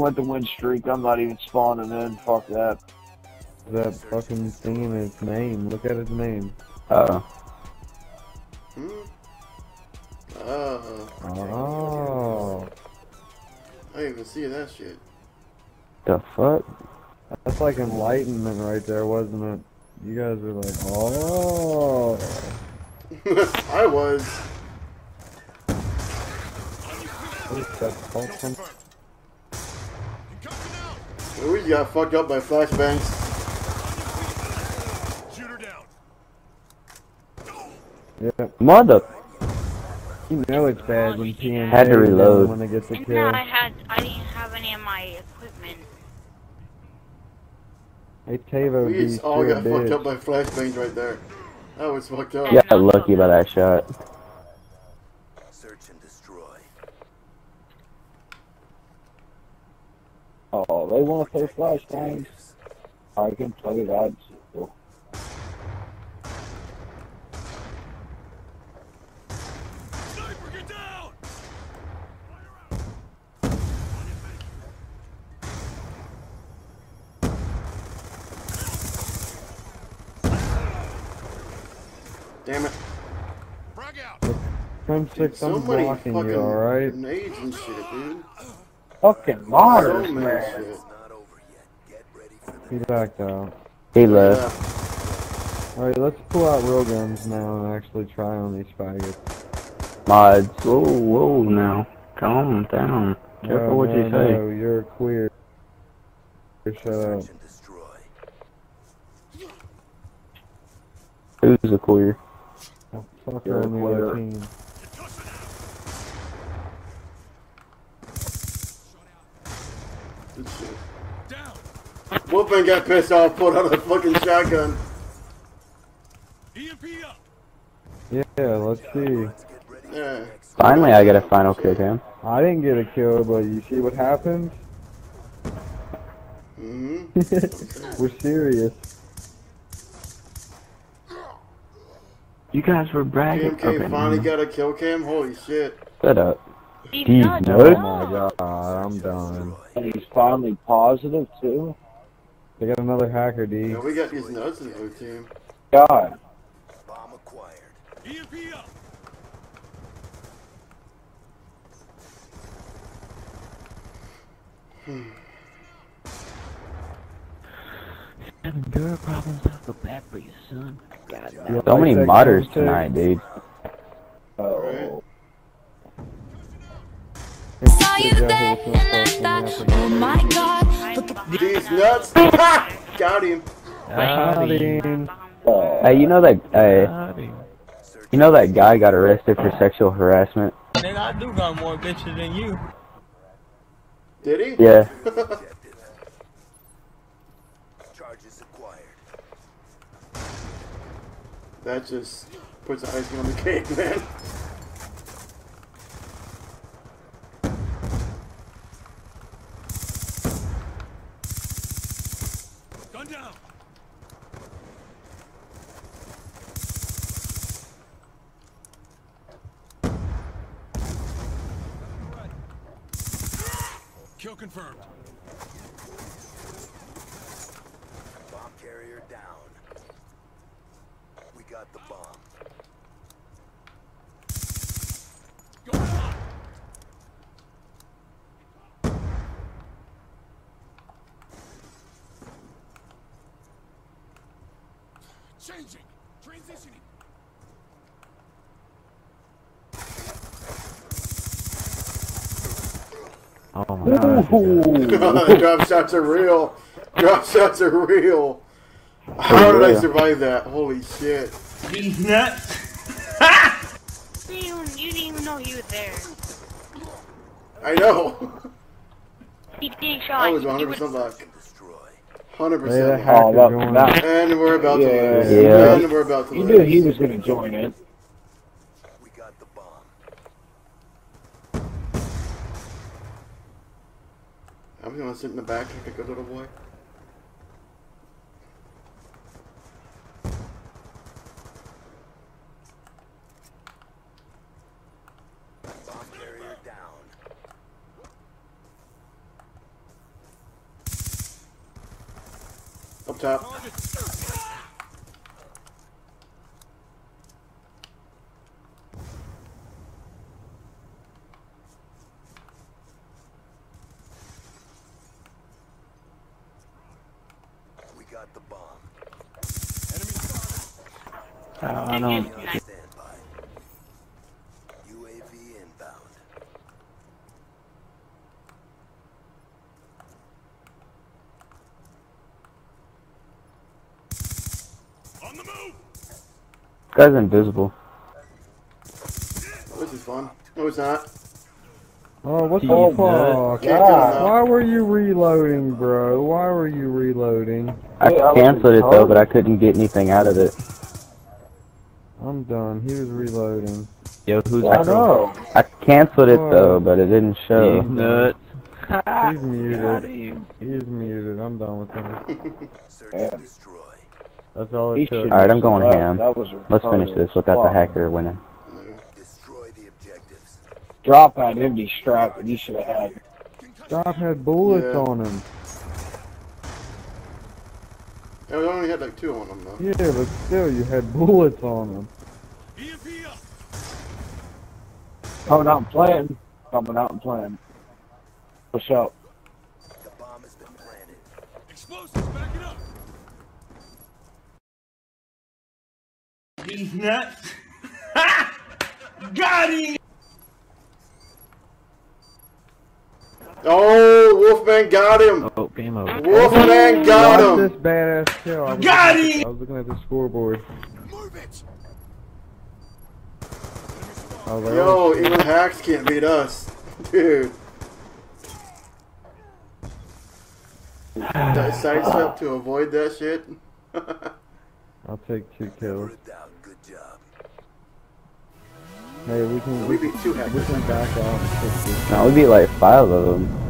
went the win streak. I'm not even spawning in. Fuck that. That fucking thing in its name. Look at its name. Uh Hmm? Uh, Oh. I didn't even see that shit. the fuck? That's like enlightenment right there, wasn't it? You guys are like, oh. I was. What is that called from? We got fucked up by flashbangs. Shoot her down. Yeah. Mother. You know it's bad when PN Had to reload. when they get the No, kill. I had. I didn't have any of my equipment. Hey Tavo, We be just all got bitch. fucked up by flashbangs right there. That was fucked up. Yeah, lucky by that shot. Search and destroy. Oh, they want to play Flash games, I can play that. too. Sniper, get down! Damn it. Frag out. Crim six, I'm blocking fucking you, alright? grenades and shit, dude. Fucking So Mars, many man. shit. It's not over yet. Get ready for the He backed out. He left. Yeah. Alright, let's pull out real guns now and actually try on these faggots. Mods. Whoa, whoa now. Calm down. Careful No, what no, you say. No, you're queer. Shut up. search and destroy. Who's a queer? Oh, fuck You're on the other queer. team. Good shit. Down. Whoopin got pissed off, pulled out a fucking shotgun. EMP up. Yeah, let's see. Yeah. Finally, I get a final kill cam. I didn't get a kill, but you see what happens? Mm-hmm. We're serious. You guys were bragging. KMK Okay, finally man. got a kill cam. Holy shit. Shut up. He's He's not nuts. Oh my god, I'm done. And he's finally positive too. They got another hacker, D. Yeah, we got these nuts in the blue team. God. Bomb acquired. EMP up. Having girl problems, I feel bad for you, son. God, so many that modders tonight, dude. Oh. Saw you there and I thought, oh my god, look at These nuts. Got him. Howdy. Oh. Hey, you know that? Uh, you know that guy got arrested for sexual harassment? Nigga, I do got more bitches than you. Did he? Yeah. Charges acquired. that just puts icing on the cake, man. Kill confirmed. Bomb carrier down. We got the bomb. Changing. Transitioning. Oh my god. Drop shots are real. Drop shots are real. How did I survive that? Holy shit. These nuts. You didn't, even, you didn't even know he was there. I know. He didn't show I was 100% luck. Destroy. 100% luck. Oh, that, that, And we're about to lose. Yeah. And we're about to you knew he was going to join it. I'm gonna sit in the back like a good little boy. Up top. Got the bomb. I don't. Stand by. UAV inbound. On the move! Guy's invisible. Oh, this is fun. No, it's not. Oh, what the Oh, fuck? Can't do it Why were you reloading, bro? Why were you reloading? I Yeah, I was canceled it though, but I couldn't get anything out of it. I'm done. He was reloading. Yo, who's I know. I canceled it Oh. though, but it didn't show. nuts. He's muted. He's muted. I'm done with him. Yeah. destroy. That's all He it took. Alright, I'm going ham. Let's finish this without the hacker winning. Destroy the objectives. Drop that empty strap that you should have had. Drop had bullets Yeah. on him. Yeah, we only had like two on them though. Yeah, but still, you had bullets on him. Coming out and playing. Coming out and playing. Push out. The bomb has been planted. Explosives, back it up! These nuts. Got him. Oh, Wolfman got him. Oh, game over. Wolfman got him. this badass kill. I was Got looking at- him! I was looking at the scoreboard. Move it! Oh, I like, Yo, oh, even hacks can't beat us, dude. That sidestep to avoid that shit. I'll take two kills. No doubt. Good job. Hey, we can we we, beat two we hackers. can back out and fix this. No, we beat like five of them.